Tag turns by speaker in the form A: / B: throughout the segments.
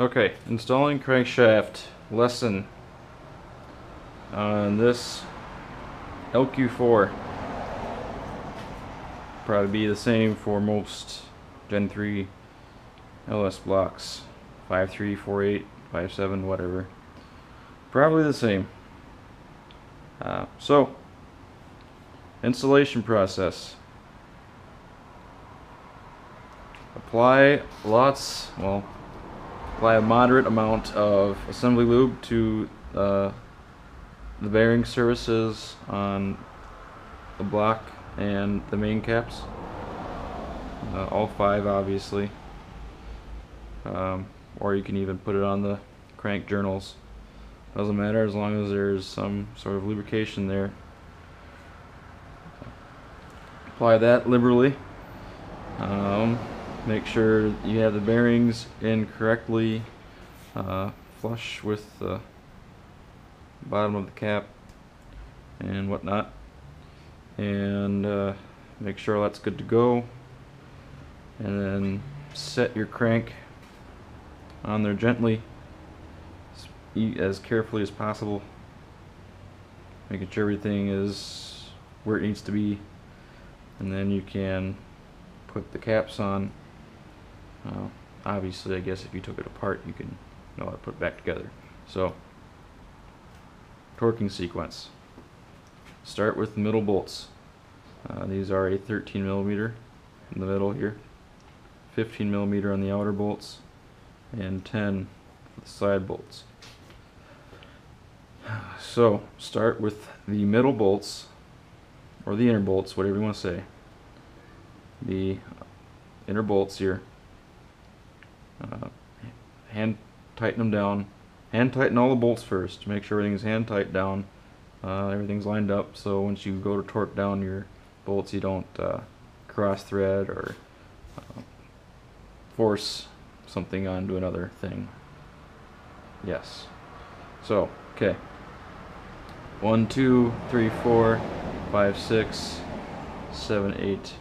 A: Okay, installing crankshaft lesson on this LQ4. Probably be the same for most Gen 3 LS blocks. 5.3, 4.8, 5.7, whatever. Probably the same. Uh, so, installation process. Apply lots, well, apply a moderate amount of assembly lube to uh, the bearing surfaces on the block and the main caps. Uh, all five, obviously. Um, or you can even put it on the crank journals. Doesn't matter as long as there's some sort of lubrication there. Apply that liberally. Um, make sure you have the bearings in correctly uh, flush with the bottom of the cap and whatnot. And uh, make sure that's good to go. And then set your crank on there gently as carefully as possible. Making sure everything is where it needs to be. And then you can put the caps on obviously I guess if you took it apart you can know how to put it back together. So torquing sequence. Start with middle bolts. Uh, these are a 13 millimeter in the middle here 15 millimeter on the outer bolts and 10 for the side bolts. So start with the middle bolts or the inner bolts whatever you want to say. The inner bolts here uh, hand tighten them down. Hand tighten all the bolts first make sure everything's hand tight down uh, everything's lined up. So once you go to torque down your bolts you don't uh, cross thread or uh, force something onto another thing. Yes. So okay. One two three four five six seven eight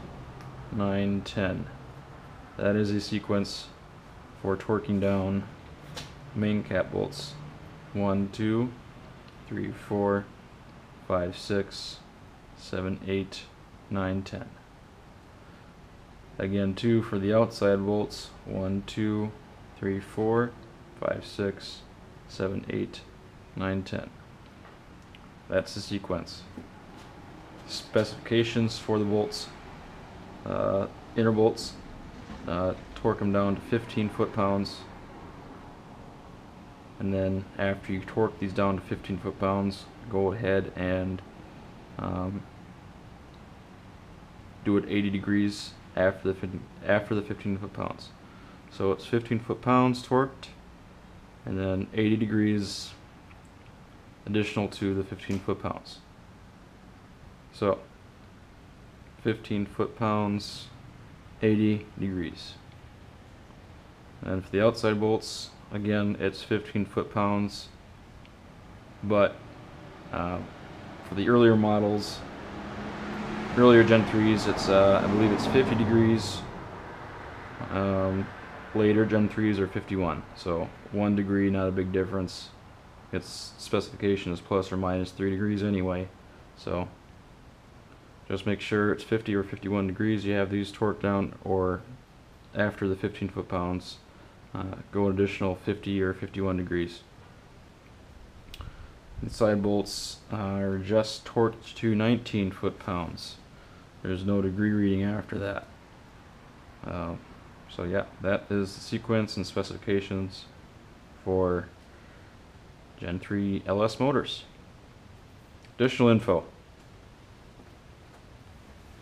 A: nine ten. That is a sequence for torquing down main cap bolts. One, two, three, four, five, six, seven, eight, nine, ten. Again, two for the outside bolts. One, two, three, four, five, six, seven, eight, nine, ten. That's the sequence. Specifications for the bolts. Uh, inner bolts. Uh, torque them down to 15 foot-pounds. And then after you torque these down to 15 foot-pounds go ahead and um, do it 80 degrees after the after the 15 foot-pounds. So it's 15 foot-pounds torqued and then 80 degrees additional to the 15 foot-pounds. So 15 foot-pounds 80 degrees and for the outside bolts again it's 15 foot-pounds but uh, for the earlier models earlier Gen 3s it's uh, I believe it's 50 degrees. Um, later Gen 3s are 51 so one degree not a big difference. Its specification is plus or minus 3 degrees anyway. So just make sure it's 50 or 51 degrees you have these torqued down or after the 15 foot-pounds uh, go an additional 50 or 51 degrees. The side bolts are just torqued to 19 foot-pounds. There's no degree reading after that. Uh, so yeah, that is the sequence and specifications for Gen 3 LS motors. Additional info.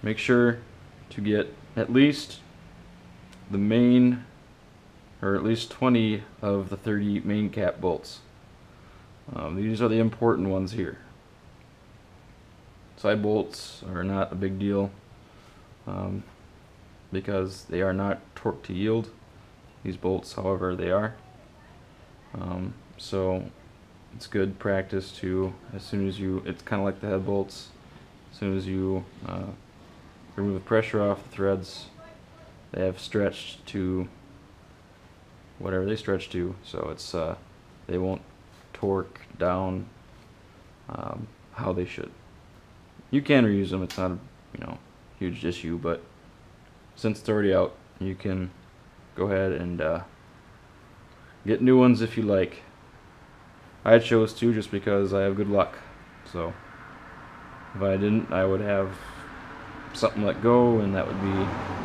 A: Make sure to get at least the main or at least 20 of the 30 main cap bolts. Um, these are the important ones here. Side bolts are not a big deal um, because they are not torque to yield. These bolts, however, they are. Um, so it's good practice to, as soon as you, it's kind of like the head bolts, as soon as you uh, remove the pressure off the threads, they have stretched to whatever they stretch to. So it's uh, they won't torque down um, how they should. You can reuse them. It's not a you know huge issue, but since it's already out, you can go ahead and uh, get new ones if you like. I chose to just because I have good luck. So if I didn't, I would have something let go, and that would be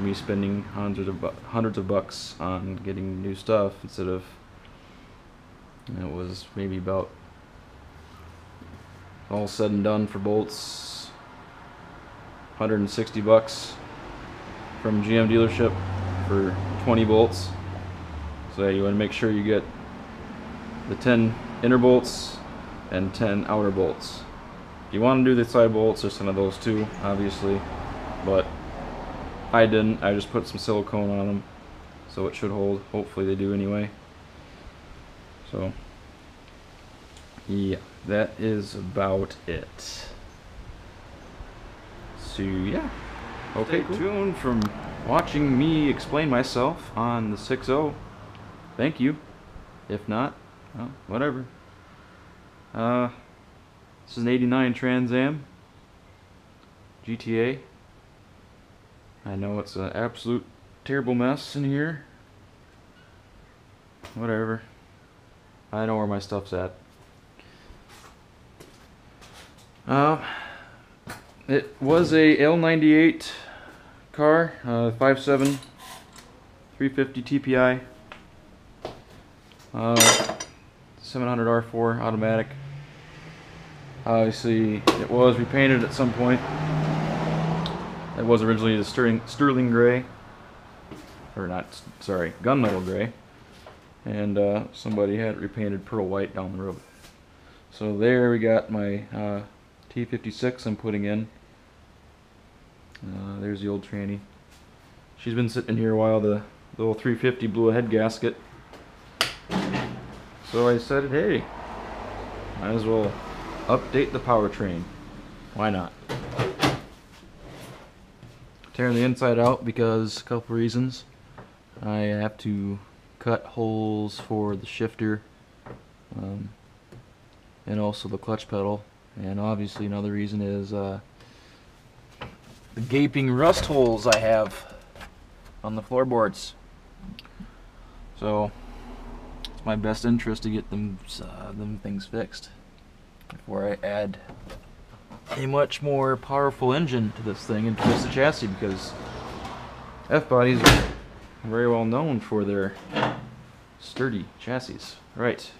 A: me spending hundreds of hundreds of bucks on getting new stuff instead of it was maybe about all said and done for bolts 160 bucks from GM dealership for 20 bolts. So you want to make sure you get the 10 inner bolts and 10 outer bolts. If you want to do the side bolts there's some of those too obviously but I didn't I just put some silicone on them so it should hold. Hopefully they do anyway. So yeah that is about it. So yeah. Okay
B: Stay
A: tuned from watching me explain myself on the 6.0 thank you. If not well, whatever. Uh this is an 89 Trans Am. GTA I know it's an absolute terrible mess in here whatever I know where my stuff's at uh, it was a L98 car, uh, 5.7, 350 TPI, uh, 700 R4 automatic. Obviously, it was repainted at some point. It was originally the sterling, sterling gray, or not, sorry, gunmetal gray, and uh, somebody had it repainted pearl white down the road. So there we got my uh, T56 I'm putting in. Uh, there's the old tranny. She's been sitting here a while. The, the little 350 blew a head gasket. So I said, hey, might as well update the powertrain. Why not? Tearing the inside out because a couple reasons. I have to cut holes for the shifter um, and also the clutch pedal and obviously another reason is uh, the gaping rust holes I have on the floorboards. So it's my best interest to get them uh, them things fixed before I add a much more powerful engine to this thing and twist the chassis because F-bodies are very well known for their sturdy chassis. Right.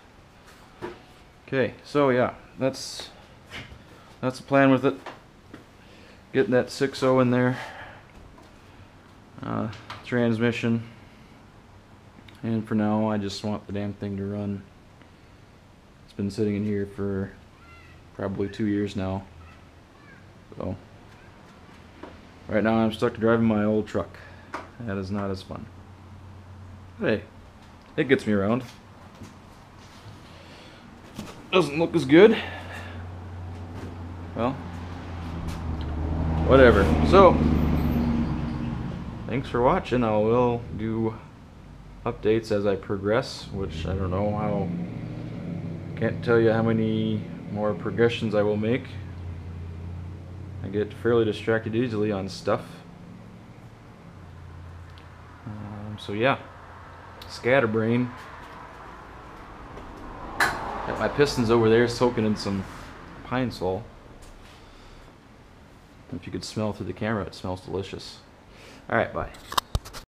A: Okay, so yeah, that's that's the plan with it. Getting that 6.0 in there. Uh, transmission. And for now, I just want the damn thing to run. It's been sitting in here for probably two years now. So, right now I'm stuck driving my old truck. That is not as fun. Hey, it gets me around. Doesn't look as good well, whatever. So, thanks for watching. I will do updates as I progress, which I don't know how, can't tell you how many more progressions I will make. I get fairly distracted easily on stuff. Um, so yeah, scatterbrain. Got my pistons over there soaking in some pine sol. If you could smell through the camera, it smells delicious. All right, bye.